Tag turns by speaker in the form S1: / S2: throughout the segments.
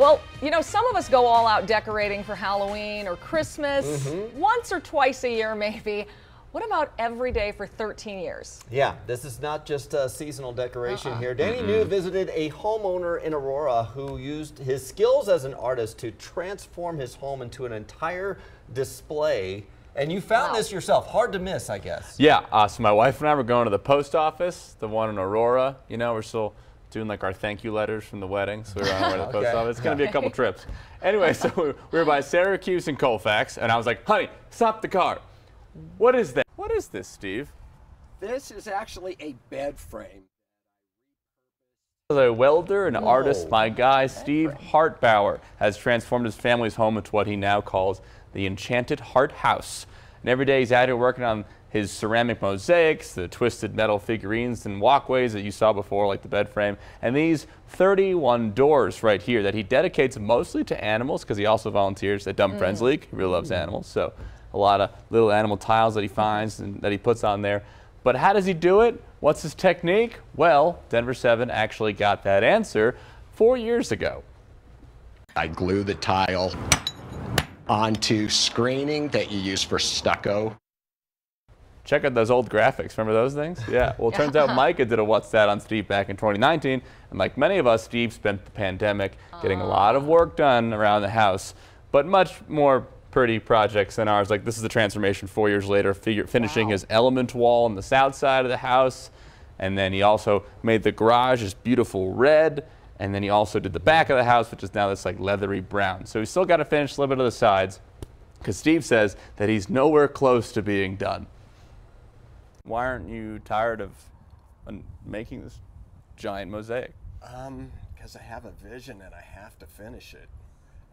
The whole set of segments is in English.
S1: Well, you know, some of us go all out decorating for Halloween or Christmas,
S2: Mm-hmm.
S1: once or twice a year maybe. What about every day for 13 years?
S2: Yeah, this is not just a seasonal decoration here. Danny New visited a homeowner in Aurora who used his skills as an artist to transform his home into an entire display. And you found
S1: Wow.
S2: this yourself. Hard to miss, I guess.
S3: Yeah, uh, so my wife and I were going to the post office, the one in Aurora. You know, we're still doing like our thank you letters from the wedding, so we were on our way to the post office. It's gonna be a couple trips. Anyway, so we we were by Syracuse and Colfax, and I was like, honey, stop the car. What is that? What is this, Steve?
S4: This is actually a bed frame.
S3: As a welder and artist, my guy Steve Hartbauer has transformed his family's home into what he now calls the Enchanted Hart Haus. And every day he's out here working on his ceramic mosaics, the twisted metal figurines and walkways that you saw before, like the bed frame, and these 31 doors right here that he dedicates mostly to animals because he also volunteers at Dumb Friends mm. League. He really loves animals, so a lot of little animal tiles that he finds and that he puts on there. But how does he do it? What's his technique? Well, Denver 7 actually got that answer four years ago.
S4: I glue the tile onto screening that you use for stucco.
S3: Check out those old graphics. Remember those things? Yeah. Well, it turns out Micah did a What's That on Steve back in 2019. And like many of us, Steve spent the pandemic getting a ah. lot of work done around the house, but much more pretty projects than ours. Like this is the transformation four years later, figure, finishing
S1: Wow.
S3: his element wall on the south side of the house. And then he also made the garage this beautiful red. And then he also did the back of the house, which is now this like leathery brown. So he's still got to finish a little bit of the sides because Steve says that he's nowhere close to being done. Why aren't you tired of uh, making this giant mosaic?
S4: Um, because I have a vision and I have to finish it.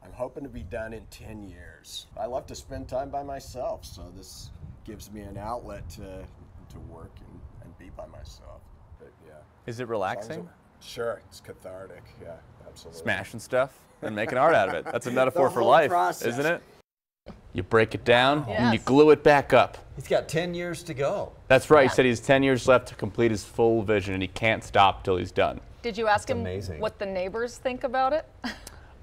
S4: I'm hoping to be done in 10 years. I love to spend time by myself, so this gives me an outlet to, to work and, and be by myself. But yeah.
S3: Is it
S4: As as
S3: relaxing?
S4: It- Sure, it's cathartic. Yeah, absolutely.
S3: Smashing stuff and making art out of it. That's a metaphor for life,
S4: process.
S3: isn't it? You break it down and you glue it back up.
S2: He's got 10 years to go.
S3: That's right. He said he has 10 years left to complete his full vision and he can't stop till he's done.
S1: Did you ask him
S2: amazing.
S1: what the neighbors think about it?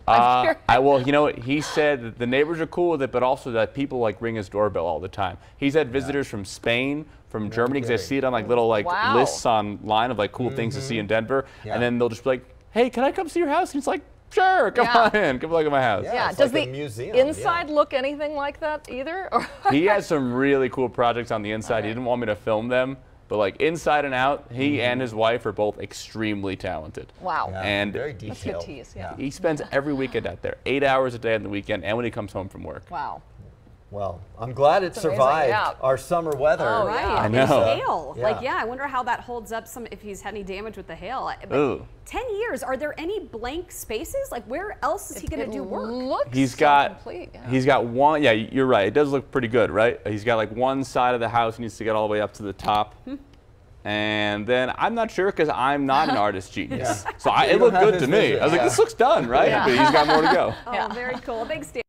S3: Uh. I well, you know, he said that the neighbors are cool with it, but also that people like ring his doorbell all the time. He's had visitors from Spain, from Germany, because I see it on like little like
S1: Wow.
S3: lists online of like cool things to see in Denver,
S2: Yeah.
S3: and then they'll just be like, "Hey, can I come see your house?" And he's like, "Sure, come
S1: Yeah.
S3: on in, come look at my house."
S2: Yeah.
S1: yeah.
S2: it's
S1: Does
S2: like a
S1: the
S2: museum, yeah.
S1: inside look anything like that either? Or
S3: he has some really cool projects on the inside. He didn't want me to film them, but like inside and out, he mm-hmm. and his wife are both extremely talented.
S1: wow.
S2: Yeah,
S3: And-
S2: very
S1: That's good
S2: detailed.
S1: tease, yeah.
S3: He spends every weekend out there, eight hours a day on the weekend, and when he comes home from work.
S1: Wow.
S2: Well, I'm glad it
S1: amazing,
S2: survived
S1: yeah.
S2: our summer weather.
S1: Oh,
S5: Right.
S1: yeah.
S3: I
S5: and
S3: know.
S5: hail.
S2: Yeah.
S5: Like, yeah, I wonder how that holds up some if he's had any damage with the hail. But
S3: Ooh.
S5: 10 years, are there any blank spaces? Like, where else is he going to do work?
S1: Looks
S3: He's
S1: so
S3: got
S1: complete, yeah.
S3: he's got one yeah you're right it does look pretty good right he's got like one side of the house he needs to get all the way up to the top
S1: Hmm.
S3: and then I'm not sure because I'm not an artist genius so I, it looked good to me
S2: vision,
S3: I was like this looks done right
S1: Yeah.
S3: but he's got more to go
S5: Oh,
S1: Yeah.
S5: very cool. Thanks, Dan.